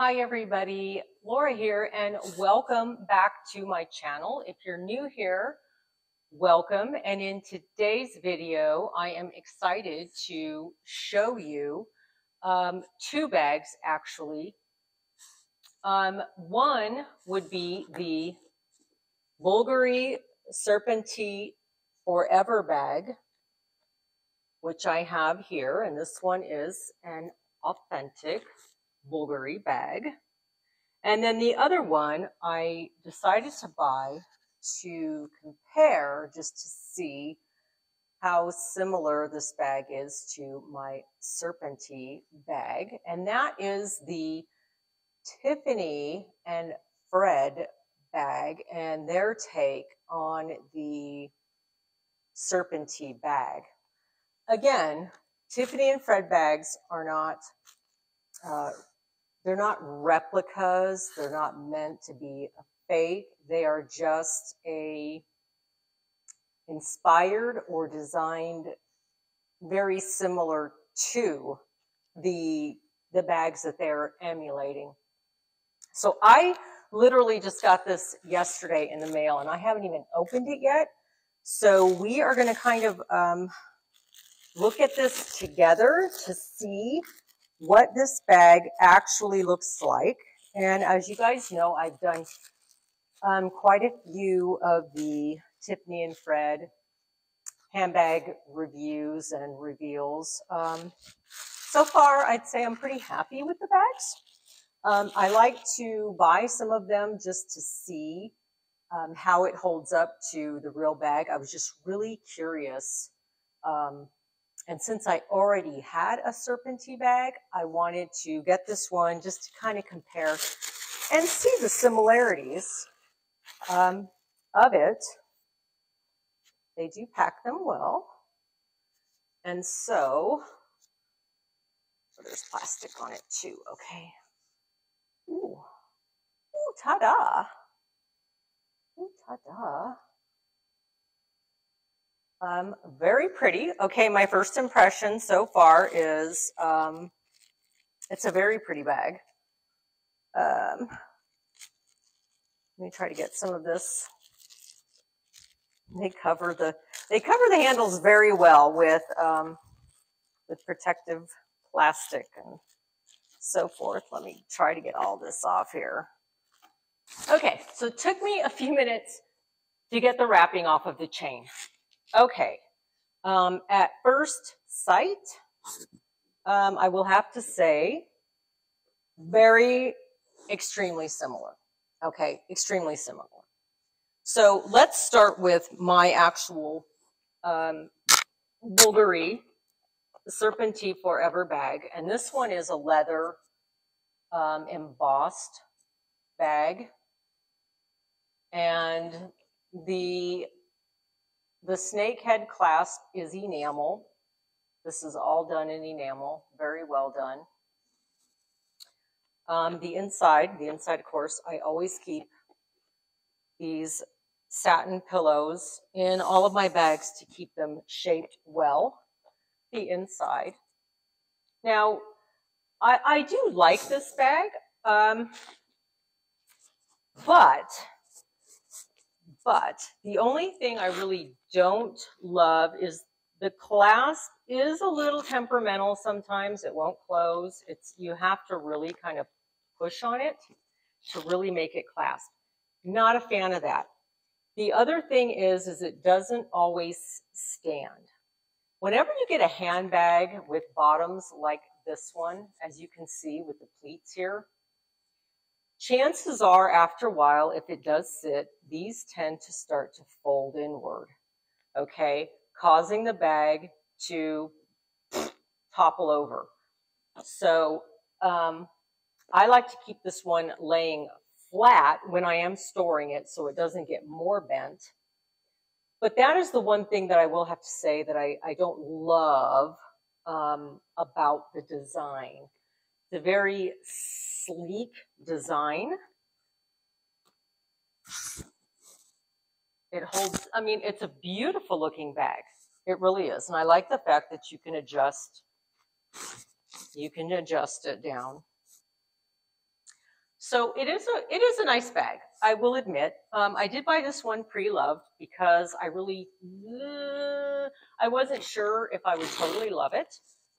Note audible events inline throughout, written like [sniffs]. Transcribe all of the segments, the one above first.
Hi everybody, Laura here and welcome back to my channel. If you're new here, welcome. And in today's video, I am excited to show you um, two bags actually. Um, one would be the Bulgari Serpentine Forever bag, which I have here. And this one is an authentic Bulgari bag. And then the other one I decided to buy to compare just to see how similar this bag is to my Serpentine bag. And that is the Tiffany and Fred bag and their take on the Serpentine bag. Again, Tiffany and Fred bags are not uh, they're not replicas. They're not meant to be a fake. They are just a inspired or designed very similar to the the bags that they're emulating. So I literally just got this yesterday in the mail and I haven't even opened it yet. So we are going to kind of um, look at this together to see what this bag actually looks like. And as you guys know, I've done um, quite a few of the Tiffany and Fred handbag reviews and reveals. Um, so far, I'd say I'm pretty happy with the bags. Um, I like to buy some of them just to see um, how it holds up to the real bag. I was just really curious um, and since I already had a Serpentine bag, I wanted to get this one just to kind of compare and see the similarities um, of it. They do pack them well. And so, so there's plastic on it too, okay. Ooh, ooh, ta-da. Ooh, ta-da. Um, very pretty. Okay, my first impression so far is um, it's a very pretty bag. Um, let me try to get some of this. They cover the they cover the handles very well with um, with protective plastic and so forth. Let me try to get all this off here. Okay, so it took me a few minutes to get the wrapping off of the chain. Okay. Um, at first sight, um, I will have to say, very extremely similar. Okay, extremely similar. So let's start with my actual um, Bulgari Serpentine Forever bag. And this one is a leather um, embossed bag. And the the snake head clasp is enamel. This is all done in enamel, very well done. Um, the inside, the inside, of course, I always keep these satin pillows in all of my bags to keep them shaped well. The inside. Now, I, I do like this bag, um, but but the only thing I really don't love is the clasp is a little temperamental sometimes. It won't close. It's you have to really kind of push on it to really make it clasp. Not a fan of that. The other thing is, is it doesn't always stand. Whenever you get a handbag with bottoms like this one, as you can see with the pleats here, Chances are, after a while, if it does sit, these tend to start to fold inward, okay, causing the bag to [sniffs] topple over. So um, I like to keep this one laying flat when I am storing it so it doesn't get more bent. But that is the one thing that I will have to say that I, I don't love um, about the design. The very sleek design. It holds, I mean, it's a beautiful looking bag. It really is. And I like the fact that you can adjust, you can adjust it down. So it is a it is a nice bag. I will admit. Um, I did buy this one pre-loved because I really uh, I wasn't sure if I would totally love it.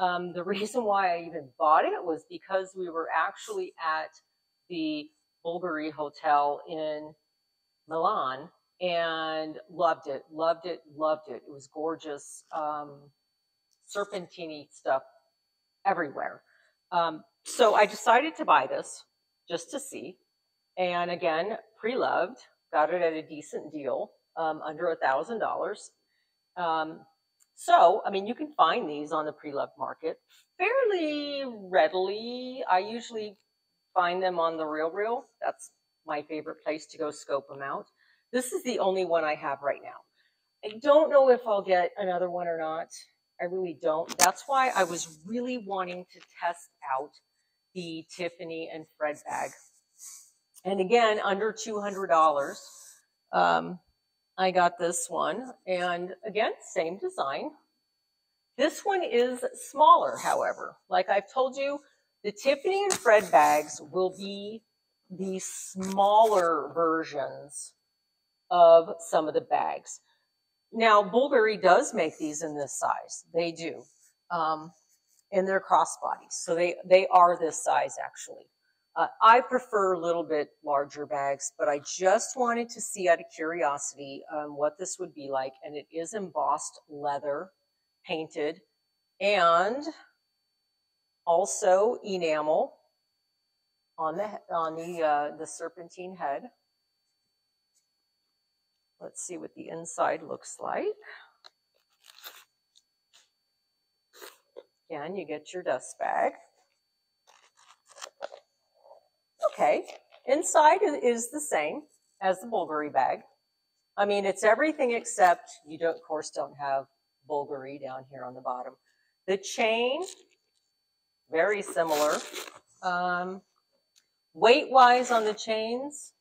Um, the reason why I even bought it was because we were actually at the Bulgari Hotel in Milan and loved it, loved it, loved it. It was gorgeous, um, serpentini stuff everywhere. Um, so I decided to buy this just to see. And again, pre-loved, got it at a decent deal, um, under a thousand dollars. So, I mean, you can find these on the pre-loved market fairly readily. I usually find them on the Real Real. That's my favorite place to go scope them out. This is the only one I have right now. I don't know if I'll get another one or not. I really don't. That's why I was really wanting to test out the Tiffany and Fred bag. And again, under $200, um, I got this one. And again, same design. This one is smaller, however. Like I've told you, the Tiffany and Fred bags will be the smaller versions of some of the bags. Now, Bulgari does make these in this size. They do. Um, and they're crossbodies. So they, they are this size actually. Uh, I prefer a little bit larger bags, but I just wanted to see out of curiosity um, what this would be like. And it is embossed leather, painted, and also enamel on the on the uh, the serpentine head. Let's see what the inside looks like. Again, you get your dust bag. Okay, inside is the same as the Bulgari bag. I mean, it's everything except you don't, of course, don't have Bulgari down here on the bottom. The chain, very similar. Um, weight-wise on the chains,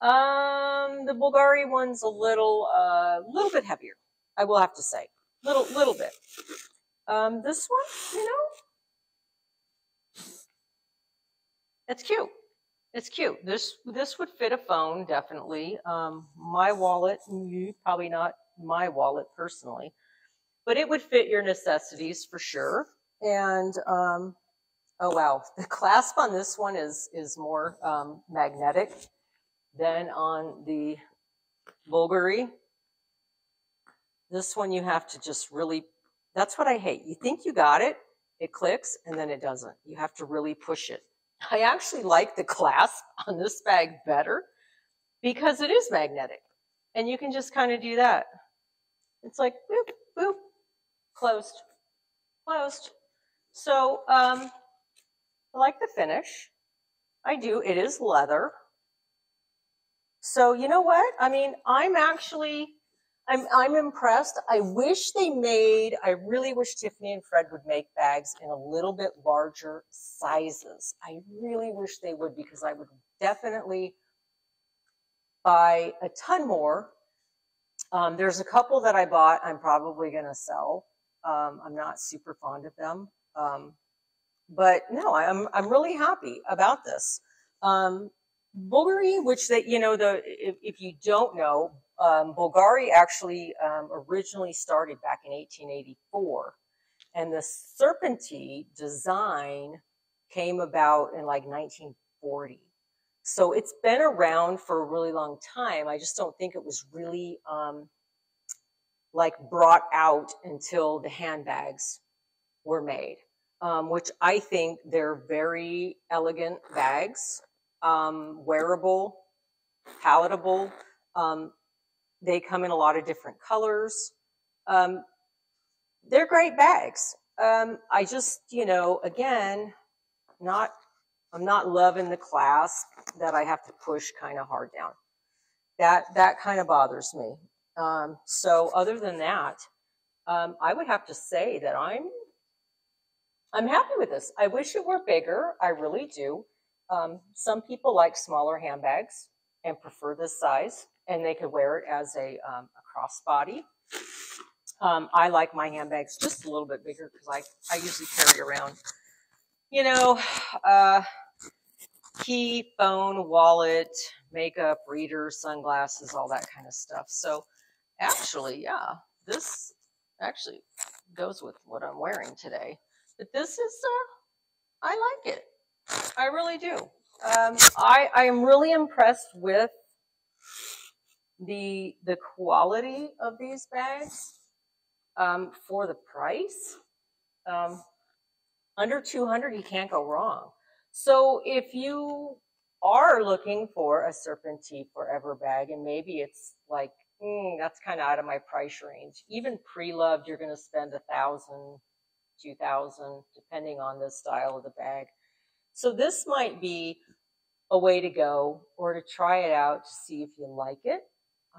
um, the Bulgari one's a little, a uh, little bit heavier. I will have to say, little, little bit. Um, this one, you know, it's cute. It's cute. This this would fit a phone definitely. Um, my wallet, mm, probably not my wallet personally, but it would fit your necessities for sure. And um, oh wow, [laughs] the clasp on this one is is more um, magnetic than on the Bulgari. This one you have to just really that's what I hate. You think you got it, it clicks, and then it doesn't. You have to really push it. I actually like the [laughs] clasp on this bag better because it is magnetic. And you can just kind of do that. It's like boop, boop, closed, closed. So um, I like the finish. I do. It is leather. So you know what? I mean, I'm actually I'm I'm impressed. I wish they made. I really wish Tiffany and Fred would make bags in a little bit larger sizes. I really wish they would because I would definitely buy a ton more. Um, there's a couple that I bought. I'm probably going to sell. Um, I'm not super fond of them, um, but no, I'm I'm really happy about this. Um, Bulgari, which that you know the if, if you don't know, um, Bulgari actually um, originally started back in 1884, and the Serpentine design came about in like 1940. So it's been around for a really long time. I just don't think it was really um, like brought out until the handbags were made, um, which I think they're very elegant bags, um, wearable, palatable. Um, they come in a lot of different colors. Um, they're great bags. Um, I just, you know, again, not, I'm not loving the clasp that I have to push kind of hard down. That, that kind of bothers me. Um, so other than that, um, I would have to say that I'm, I'm happy with this. I wish it were bigger. I really do. Um, some people like smaller handbags and prefer this size and they could wear it as a, um, a crossbody. Um, I like my handbags just a little bit bigger because I, I usually carry around, you know, uh, key, phone, wallet, makeup, reader, sunglasses, all that kind of stuff. So actually, yeah, this actually goes with what I'm wearing today. But this is, uh, I like it. I really do. Um, I, I am really impressed with the, the quality of these bags um, for the price. Um, under 200, you can't go wrong. So if you are looking for a Serpentine Forever bag, and maybe it's like, mm, that's kind of out of my price range. Even pre-loved, you're going to spend a thousand, two thousand, depending on the style of the bag. So this might be a way to go or to try it out to see if you like it.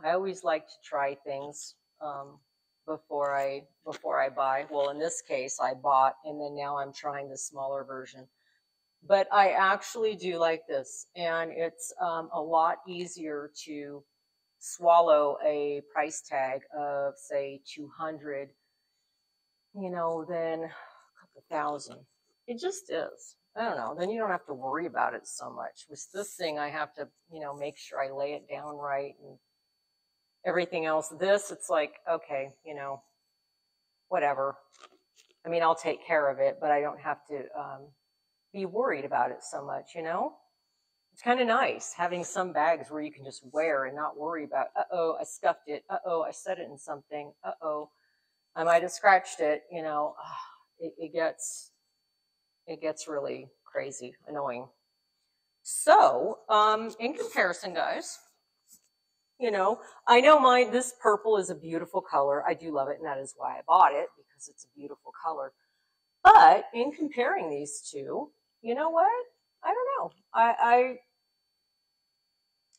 I always like to try things um, before I before I buy. Well, in this case, I bought and then now I'm trying the smaller version. But I actually do like this, and it's um, a lot easier to swallow a price tag of say 200, you know, than a couple thousand. It just is. I don't know. Then you don't have to worry about it so much. With this thing, I have to, you know, make sure I lay it down right and everything else. This, it's like, okay, you know, whatever. I mean, I'll take care of it, but I don't have to um, be worried about it so much, you know? It's kind of nice having some bags where you can just wear and not worry about, uh-oh, I scuffed it. Uh-oh, I set it in something. Uh-oh, I might have scratched it, you know. It, it gets, it gets really crazy, annoying. So, um, in comparison, guys, you know, I know my, this purple is a beautiful color. I do love it, and that is why I bought it, because it's a beautiful color. But in comparing these two, you know what? I don't know. I,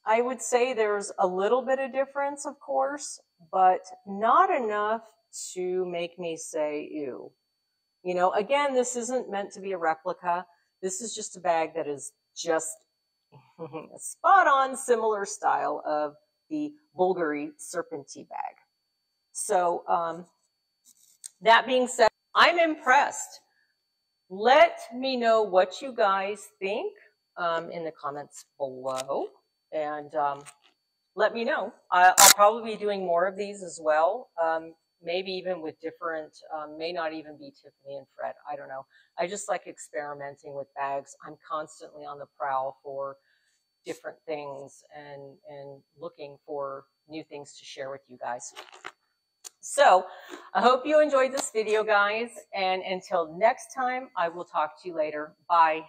I, I would say there's a little bit of difference, of course, but not enough to make me say, ew. You know, again, this isn't meant to be a replica. This is just a bag that is just [laughs] spot on similar style of the Bulgari Serpentine bag. So um, that being said, I'm impressed. Let me know what you guys think um, in the comments below. And um, let me know. I, will probably be doing more of these as well. Um, maybe even with different, um, may not even be Tiffany and Fred. I don't know. I just like experimenting with bags. I'm constantly on the prowl for different things and, and looking for new things to share with you guys. So I hope you enjoyed this video, guys. And until next time, I will talk to you later. Bye.